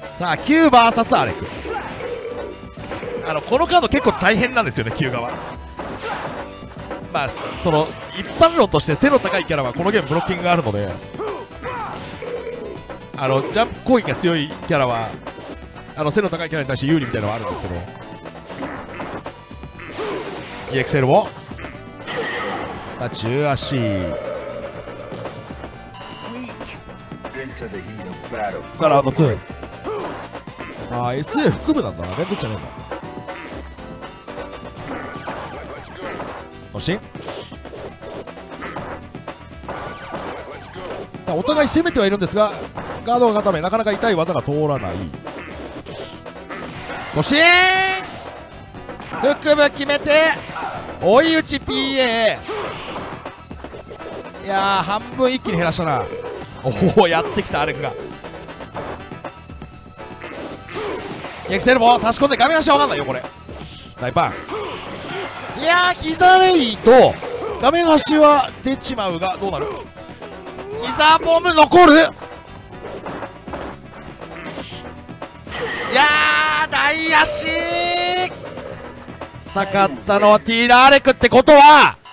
さあ 9vs アレク。あのこのカード結構大変なんですよね9側。まあその一般論として背の高いキャラはこのゲームブロッキングがあるので。あのジャンプ攻撃が強いキャラはあの背の高いキャラに対して有利みたいなのはあるんですけど。EXL もさあ中足さあラウンド2あー SA 副部なんだ。な連続じゃねえんだ突進さあお互い攻めてはいるんですがガードが固めなかなか痛い技が通らない。突進腹部決めて追い打ち PA いや半分一気に減らしたな。おおやってきたアレクが。エクセルも差し込んで画面足わかんないよこれ。大パンいやー膝レイと画面足は出ちまうがどうなる？膝ボム残る？いやー大足。下がったのはティーラーレクってことは